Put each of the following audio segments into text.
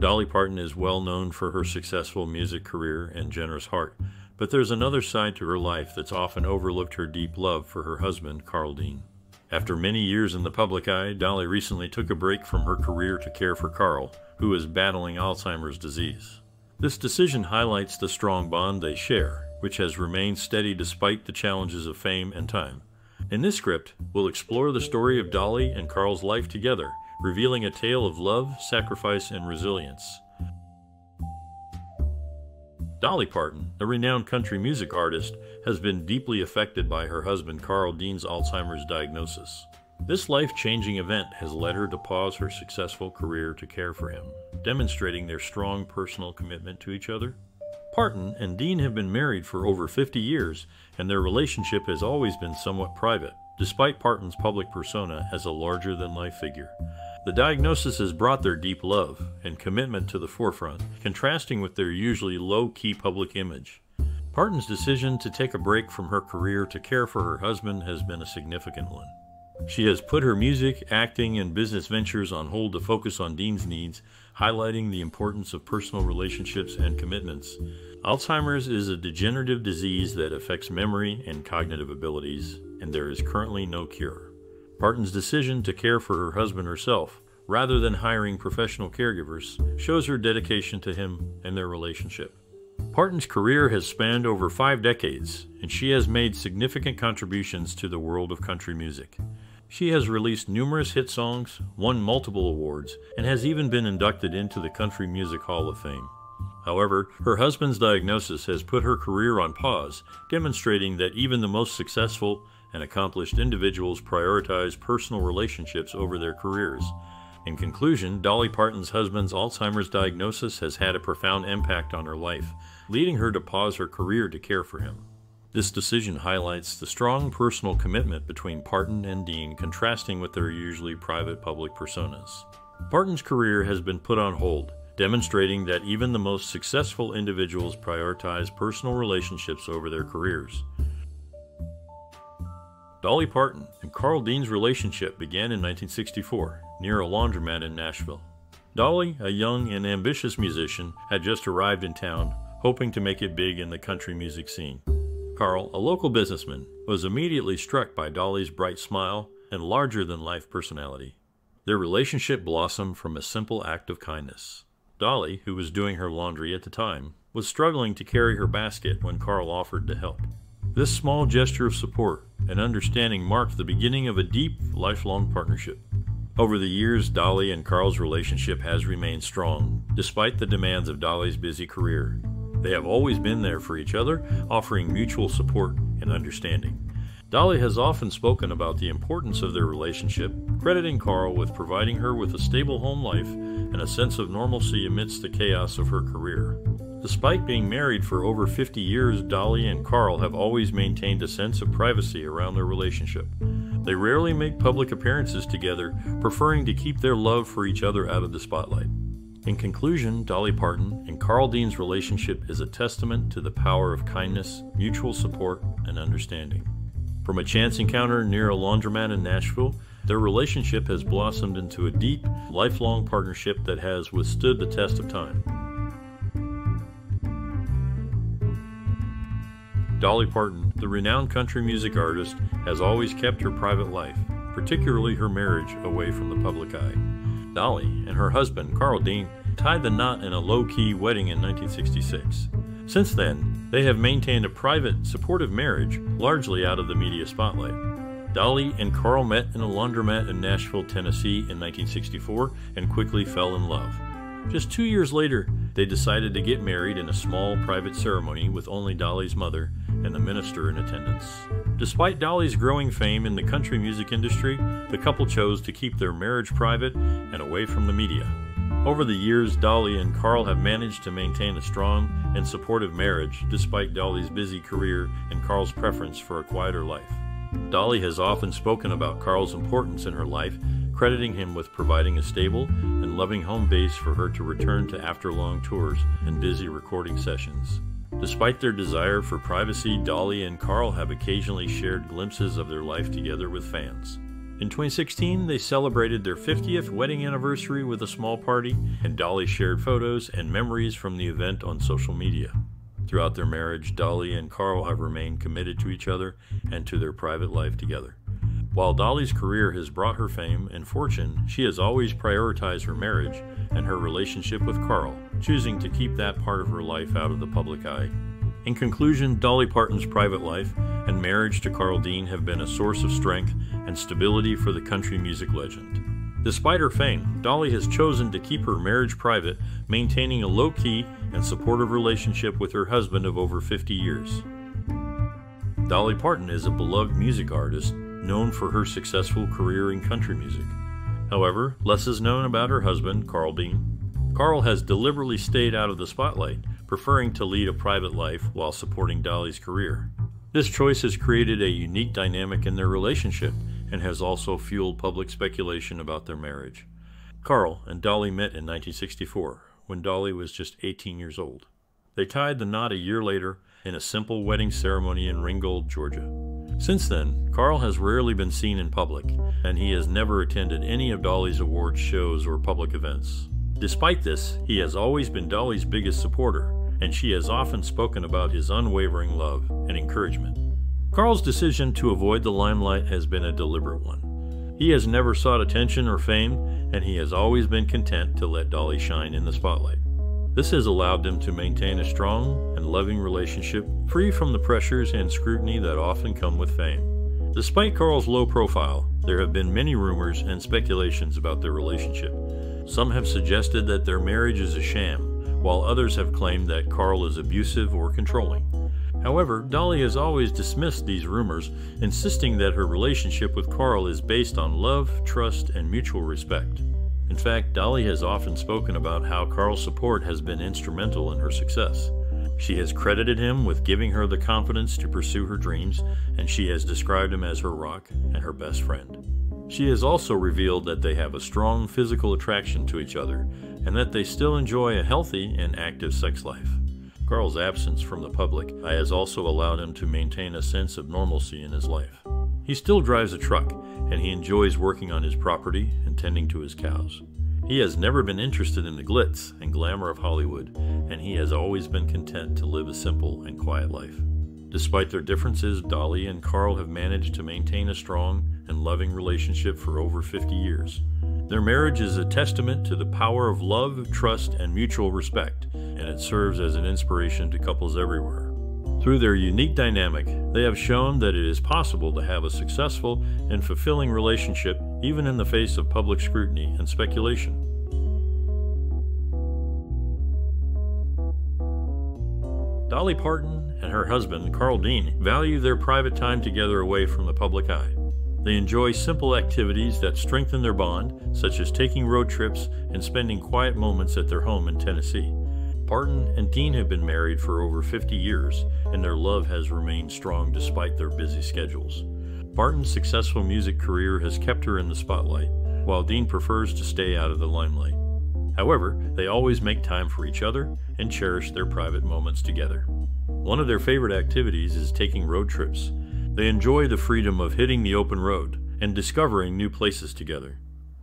Dolly Parton is well known for her successful music career and generous heart, but there's another side to her life that's often overlooked her deep love for her husband, Carl Dean. After many years in the public eye, Dolly recently took a break from her career to care for Carl, who is battling Alzheimer's disease. This decision highlights the strong bond they share, which has remained steady despite the challenges of fame and time. In this script, we'll explore the story of Dolly and Carl's life together, revealing a tale of love, sacrifice, and resilience. Dolly Parton, a renowned country music artist, has been deeply affected by her husband Carl Dean's Alzheimer's diagnosis. This life changing event has led her to pause her successful career to care for him, demonstrating their strong personal commitment to each other. Parton and Dean have been married for over 50 years, and their relationship has always been somewhat private, despite Parton's public persona as a larger than life figure. The diagnosis has brought their deep love and commitment to the forefront, contrasting with their usually low key public image. Parton's decision to take a break from her career to care for her husband has been a significant one. She has put her music, acting, and business ventures on hold to focus on Dean's needs, highlighting the importance of personal relationships and commitments. Alzheimer's is a degenerative disease that affects memory and cognitive abilities, and there is currently no cure. Parton's decision to care for her husband herself, rather than hiring professional caregivers, shows her dedication to him and their relationship. Parton's career has spanned over five decades, and she has made significant contributions to the world of country music. She has released numerous hit songs, won multiple awards, and has even been inducted into the Country Music Hall of Fame. However, her husband's diagnosis has put her career on pause, demonstrating that even the most successful and accomplished individuals prioritize personal relationships over their careers. In conclusion, Dolly Parton's husband's Alzheimer's diagnosis has had a profound impact on her life, leading her to pause her career to care for him. This decision highlights the strong personal commitment between Parton and Dean, contrasting with their usually private public personas. Parton's career has been put on hold, demonstrating that even the most successful individuals prioritize personal relationships over their careers. Dolly Parton and Carl Dean's relationship began in 1964 near a laundromat in Nashville. Dolly, a young and ambitious musician, had just arrived in town, hoping to make it big in the country music scene. Carl, a local businessman, was immediately struck by Dolly's bright smile and larger than life personality. Their relationship blossomed from a simple act of kindness. Dolly, who was doing her laundry at the time, was struggling to carry her basket when Carl offered to help. This small gesture of support and understanding marked the beginning of a deep, lifelong partnership. Over the years, Dolly and Carl's relationship has remained strong, despite the demands of Dolly's busy career. They have always been there for each other, offering mutual support and understanding. Dolly has often spoken about the importance of their relationship, crediting Carl with providing her with a stable home life and a sense of normalcy amidst the chaos of her career. Despite being married for over 50 years, Dolly and Carl have always maintained a sense of privacy around their relationship. They rarely make public appearances together, preferring to keep their love for each other out of the spotlight. In conclusion, Dolly Parton and Carl Dean's relationship is a testament to the power of kindness, mutual support, and understanding. From a chance encounter near a laundromat in Nashville, their relationship has blossomed into a deep, lifelong partnership that has withstood the test of time. Dolly Parton, the renowned country music artist, has always kept her private life, particularly her marriage, away from the public eye. Dolly and her husband, Carl Dean, tied the knot in a low key wedding in 1966. Since then, they have maintained a private, supportive marriage, largely out of the media spotlight. Dolly and Carl met in a laundromat in Nashville, Tennessee in 1964 and quickly fell in love. Just two years later, they decided to get married in a small private ceremony with only Dolly's mother and the minister in attendance. Despite Dolly's growing fame in the country music industry, the couple chose to keep their marriage private and away from the media. Over the years, Dolly and Carl have managed to maintain a strong and supportive marriage despite Dolly's busy career and Carl's preference for a quieter life. Dolly has often spoken about Carl's importance in her life, crediting him with providing a stable and loving home base for her to return to after long tours and busy recording sessions. Despite their desire for privacy, Dolly and Carl have occasionally shared glimpses of their life together with fans. In 2016, they celebrated their 50th wedding anniversary with a small party, and Dolly shared photos and memories from the event on social media. Throughout their marriage, Dolly and Carl have remained committed to each other and to their private life together. While Dolly's career has brought her fame and fortune, she has always prioritized her marriage and her relationship with Carl, choosing to keep that part of her life out of the public eye. In conclusion, Dolly Parton's private life and marriage to Carl Dean have been a source of strength and stability for the country music legend. Despite her fame, Dolly has chosen to keep her marriage private, maintaining a low key and supportive relationship with her husband of over 50 years. Dolly Parton is a beloved music artist known for her successful career in country music. However, less is known about her husband, Carl Dean. Carl has deliberately stayed out of the spotlight, preferring to lead a private life while supporting Dolly's career. This choice has created a unique dynamic in their relationship and has also fueled public speculation about their marriage. Carl and Dolly met in 1964 when Dolly was just 18 years old. They tied the knot a year later in a simple wedding ceremony in Ringgold, Georgia. Since then, Carl has rarely been seen in public, and he has never attended any of Dolly's awards shows or public events. Despite this, he has always been Dolly's biggest supporter and she has often spoken about his unwavering love and encouragement. Carl's decision to avoid the limelight has been a deliberate one. He has never sought attention or fame, and he has always been content to let Dolly shine in the spotlight. This has allowed them to maintain a strong and loving relationship, free from the pressures and scrutiny that often come with fame. Despite Carl's low profile, there have been many rumors and speculations about their relationship. Some have suggested that their marriage is a sham, while others have claimed that Carl is abusive or controlling. However, Dolly has always dismissed these rumors, insisting that her relationship with Carl is based on love, trust, and mutual respect. In fact, Dolly has often spoken about how Carl's support has been instrumental in her success. She has credited him with giving her the confidence to pursue her dreams, and she has described him as her rock and her best friend. She has also revealed that they have a strong physical attraction to each other and that they still enjoy a healthy and active sex life. Carl's absence from the public has also allowed him to maintain a sense of normalcy in his life. He still drives a truck, and he enjoys working on his property and tending to his cows. He has never been interested in the glitz and glamour of Hollywood, and he has always been content to live a simple and quiet life. Despite their differences, Dolly and Carl have managed to maintain a strong and loving relationship for over 50 years. Their marriage is a testament to the power of love, trust, and mutual respect, and it serves as an inspiration to couples everywhere. Through their unique dynamic, they have shown that it is possible to have a successful and fulfilling relationship even in the face of public scrutiny and speculation. Dolly Parton and her husband, Carl Dean, value their private time together away from the public eye. They enjoy simple activities that strengthen their bond, such as taking road trips and spending quiet moments at their home in Tennessee. Parton and Dean have been married for over 50 years, and their love has remained strong despite their busy schedules. Parton's successful music career has kept her in the spotlight, while Dean prefers to stay out of the limelight. However, they always make time for each other and cherish their private moments together. One of their favorite activities is taking road trips, they enjoy the freedom of hitting the open road and discovering new places together.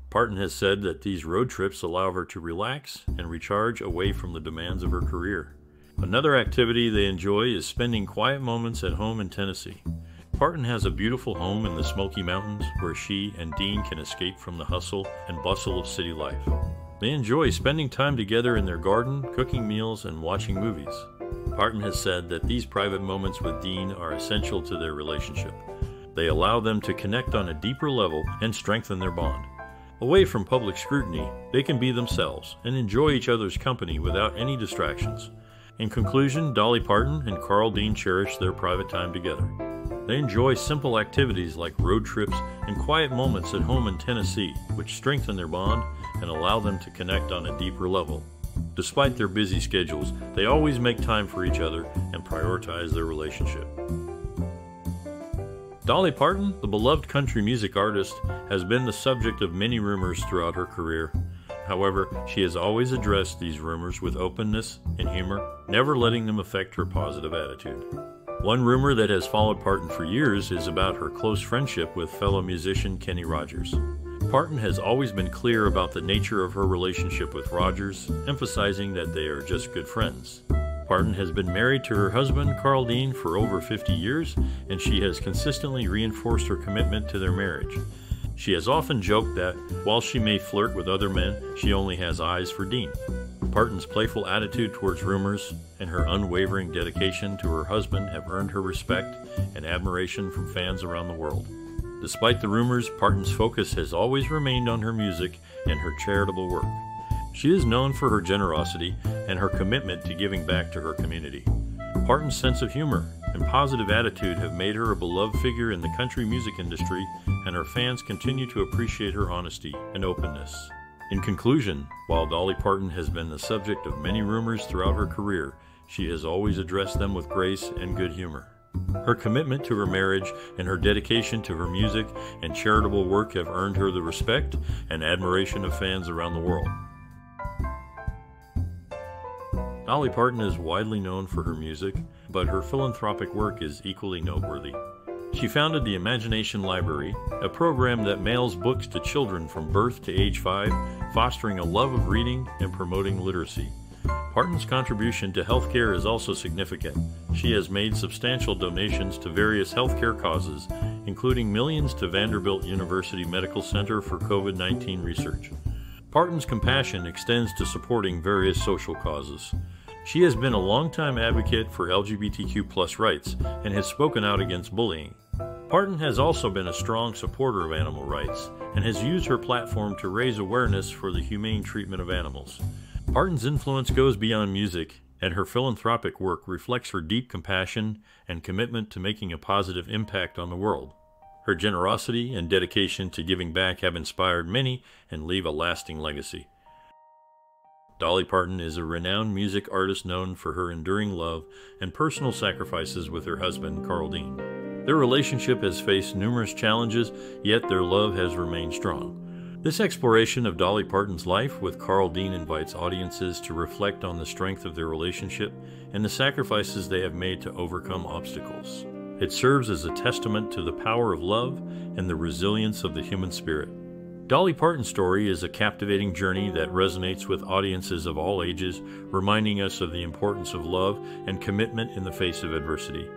Parton has said that these road trips allow her to relax and recharge away from the demands of her career. Another activity they enjoy is spending quiet moments at home in Tennessee. Parton has a beautiful home in the Smoky Mountains where she and Dean can escape from the hustle and bustle of city life. They enjoy spending time together in their garden, cooking meals, and watching movies. Parton has said that these private moments with Dean are essential to their relationship. They allow them to connect on a deeper level and strengthen their bond. Away from public scrutiny, they can be themselves and enjoy each other's company without any distractions. In conclusion, Dolly Parton and Carl Dean cherish their private time together. They enjoy simple activities like road trips and quiet moments at home in Tennessee, which strengthen their bond and allow them to connect on a deeper level. Despite their busy schedules, they always make time for each other and prioritize their relationship. Dolly Parton, the beloved country music artist, has been the subject of many rumors throughout her career. However, she has always addressed these rumors with openness and humor, never letting them affect her positive attitude. One rumor that has followed Parton for years is about her close friendship with fellow musician Kenny Rogers. Parton has always been clear about the nature of her relationship with Rogers, emphasizing that they are just good friends. Parton has been married to her husband, Carl Dean, for over 50 years, and she has consistently reinforced her commitment to their marriage. She has often joked that, while she may flirt with other men, she only has eyes for Dean. Parton's playful attitude towards rumors and her unwavering dedication to her husband have earned her respect and admiration from fans around the world. Despite the rumors, Parton's focus has always remained on her music and her charitable work. She is known for her generosity and her commitment to giving back to her community. Parton's sense of humor and positive attitude have made her a beloved figure in the country music industry, and her fans continue to appreciate her honesty and openness. In conclusion, while Dolly Parton has been the subject of many rumors throughout her career, she has always addressed them with grace and good humor. Her commitment to her marriage and her dedication to her music and charitable work have earned her the respect and admiration of fans around the world. Dolly Parton is widely known for her music, but her philanthropic work is equally noteworthy. She founded the Imagination Library, a program that mails books to children from birth to age 5, fostering a love of reading and promoting literacy. Parton's contribution to healthcare is also significant. She has made substantial donations to various healthcare causes, including millions to Vanderbilt University Medical Center for COVID 19 research. Parton's compassion extends to supporting various social causes. She has been a longtime advocate for LGBTQ rights and has spoken out against bullying. Parton has also been a strong supporter of animal rights and has used her platform to raise awareness for the humane treatment of animals. Parton's influence goes beyond music, and her philanthropic work reflects her deep compassion and commitment to making a positive impact on the world. Her generosity and dedication to giving back have inspired many and leave a lasting legacy. Dolly Parton is a renowned music artist known for her enduring love and personal sacrifices with her husband, Carl Dean. Their relationship has faced numerous challenges, yet their love has remained strong. This exploration of Dolly Parton's life with Carl Dean invites audiences to reflect on the strength of their relationship and the sacrifices they have made to overcome obstacles. It serves as a testament to the power of love and the resilience of the human spirit. Dolly Parton's story is a captivating journey that resonates with audiences of all ages, reminding us of the importance of love and commitment in the face of adversity.